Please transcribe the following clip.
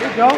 Here we go.